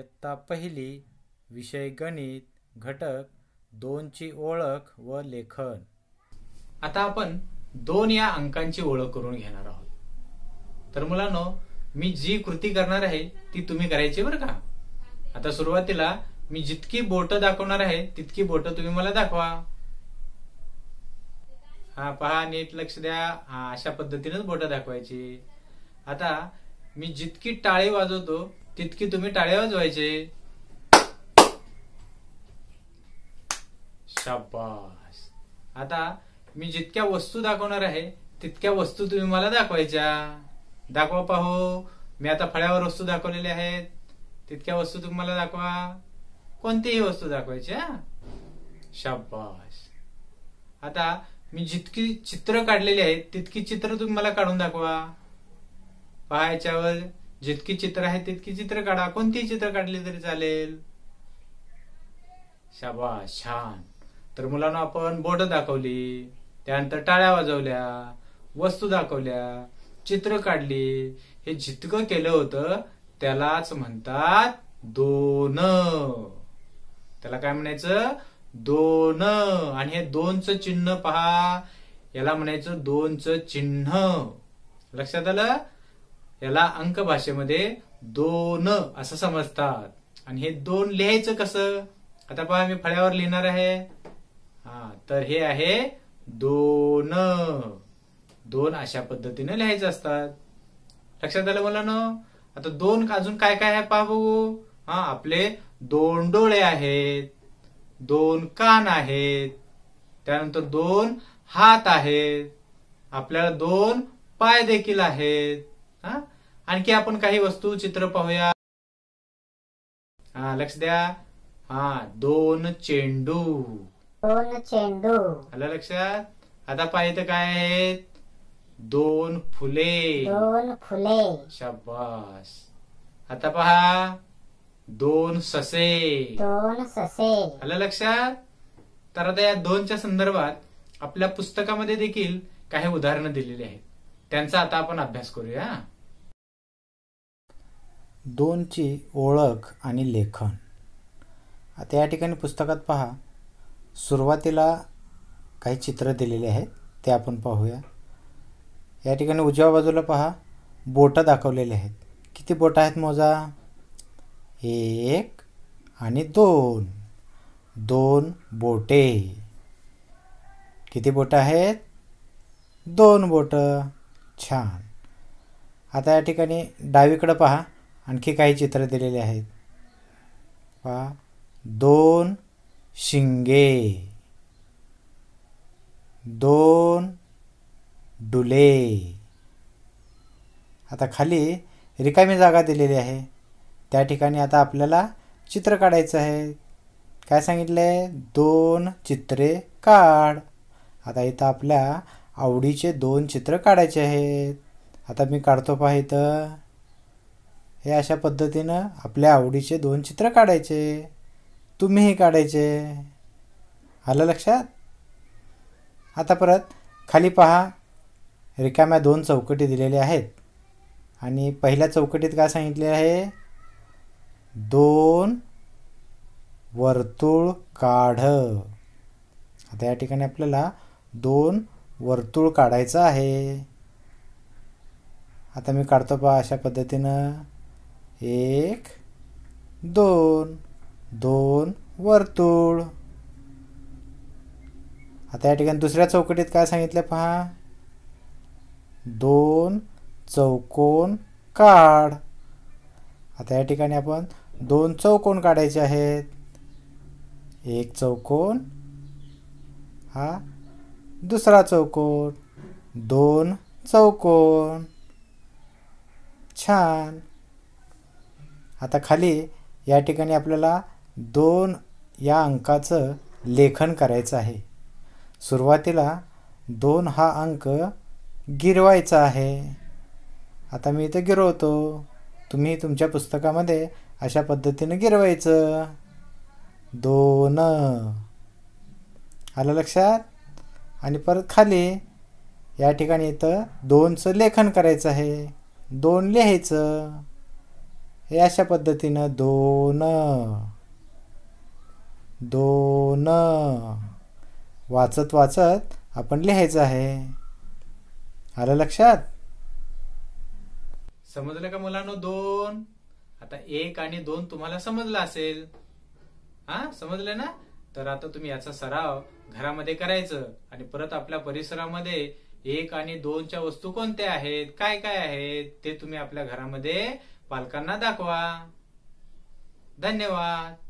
इयत्ता पहिली विषय गणित घटक दोनची ओळख व लेखन. आता आपण दोन या अंकांची ओळख करून घेणार आहोत. तर मुलांनो मी जी कृती करणार आहे ती तुम्ही करायची बरं का? आता सुरुवातीला मी जितकी बोट दाखवणार आहे तितकी बोट तुम्ही मला दाखवा. हा पहा नीट लक्ष द्या. हा अशा पद्धतीनेच बोट दाखवायची. आता मी जितकी टाळे वाजवतो तितकी तुम्ही टाळे वाजवायचे. शाबास. आता मी जितक्या वस्तू दाखवणार आहे तितक्या वस्तू तुम्ही मला दाखवायच्या. दाखवा पाहू मी आता फळ्यावर वस्तू दाखवलेल्या आहेत. तितक्या वस्तू तुम्ही मला दाखवा. कोणतीही वस्तू दाखवायची हा? शाबास. आता मी जितकी चित्र काढलेली आहेत तितकी चित्र तुम्ही मला काढून दाखवा. पहा याच्यावर जितकी चित्र आहेत तितकी चित्र काढा. कोणतीही चित्र काढली तरी चालेल? शाबा छान. तर मुलांना आपण बोट दाखवली त्यानंतर टाळ्या वाजवल्या वस्तू दाखवल्या चित्र काढली. हे जितकं केलं होतं त्यालाच म्हणतात दोन. त्याला काय म्हणायचं? दोन. आणि हे दोनचं चिन्ह पहा. याला म्हणायचं दोनचं चिन्ह. लक्षात आलं? याला अंक भाषेमध्ये दोन असं समजतात. आणि हे दोन लिहायचं कसं? आता पहा मी फळ्यावर लिहिणार आहे. हा तर हे आहे दोन. दोन अशा पद्धतीने लिहायचे असतात. लक्षात आलं मला ना आता दोन अजून काय काय आहे पहा बघू. हा आपले दोन डोळे आहेत दोन कान आहेत त्यानंतर दोन हात आहेत आपल्याला दोन पाय देखील आहेत. हा? आणखी आपण काही वस्तू चित्र पाहूया. हा लक्ष द्या. हा दोन चेंडू. दोन चेंडू. आलं लक्षात? आता पाहिजे काय आहेत? दोन फुले. दोन फुले. शाबास. आता पहा. दोन ससे. दोन ससे. आलं लक्षात? तर आता या दोनच्या संदर्भात आपल्या पुस्तकामध्ये देखील काही उदाहरणं दिलेली आहेत. त्यांचा आता आपण अभ्यास करूया. दोनची ओळख आणि लेखन. आता या ठिकाणी पुस्तकात पहा. सुरुवातीला काही चित्र दिलेले आहेत ते आपण पाहूया. या ठिकाणी उजव्या बाजूला पहा. बोटं दाखवलेले आहेत. किती बोटं आहेत मोजा? एक आणि दोन. दोन बोटे. किती बोटं आहेत? दोन बोटं. छान. आता या ठिकाणी डावीकडं पहा. आणखी काही चित्र दिलेले आहेत. पहा. दोन शिंगे. दोन डुले. आता खाली रिकामी जागा दिलेली आहे. त्या ठिकाणी आता आपल्याला चित्र काढायचं आहे. काय सांगितलं आहे दोन चित्रे काढ. आता इथं आपल्या आवडीचे दोन चित्र काढायचे आहेत. आता मी काढतो पहा इथं. हे अशा पद्धतीनं आपल्या आवडीचे दोन चित्र काढायचे. तुम्हीही काढायचे. आलं लक्षात? आता परत खाली पहा. रिकाम्या दोन चौकटी दिलेल्या आहेत. आणि पहिल्या चौकटीत काय सांगितले आहे? दोन वर्तुळ काढ. आता या ठिकाणी आपल्याला दोन वर्तुळ काढायचं आहे. आता मी काढतो पहा अशा पद्धतीनं. एक दोन दोन वर्तुळ. आता या ठिकाणी दुसऱ्या चौकटीत काय सांगितलं पहा? दोन चौकोन काढ. आता या ठिकाणी आपण दोन चौकोन काढायचे आहेत. एक चौकोन हा दुसरा चौकोन दोन चौकोन. छान. आता खाली या ठिकाणी आपल्याला दोन या अंकाचं लेखन करायचं आहे. सुरुवातीला दोन हा अंक गिरवायचा आहे. आता मी इथं गिरवतो. तुम्ही तुमच्या पुस्तकामध्ये अशा पद्धतीनं गिरवायचं. दोन. आलं लक्षात? आणि परत खाली या ठिकाणी इथं दोनचं लेखन करायचं आहे. दोन लिहायचं. हे अशा पद्धतीनं दोन. दोन. वाचत वाचत आपण लिहायचं आहे. आलं लक्षात? समजलं का मुलांनो दोन? आता एक आणि दोन तुम्हाला समजलं असेल. हा? समजलं ना? तर आता तुम्ही याचा सराव घरामध्ये करायचं आणि परत आपल्या परिसरामध्ये एक आणि दोनच्या वस्तू कोणत्या आहेत काय काय आहेत ते तुम्ही आपल्या घरामध्ये पालकांना दाखवा. धन्यवाद.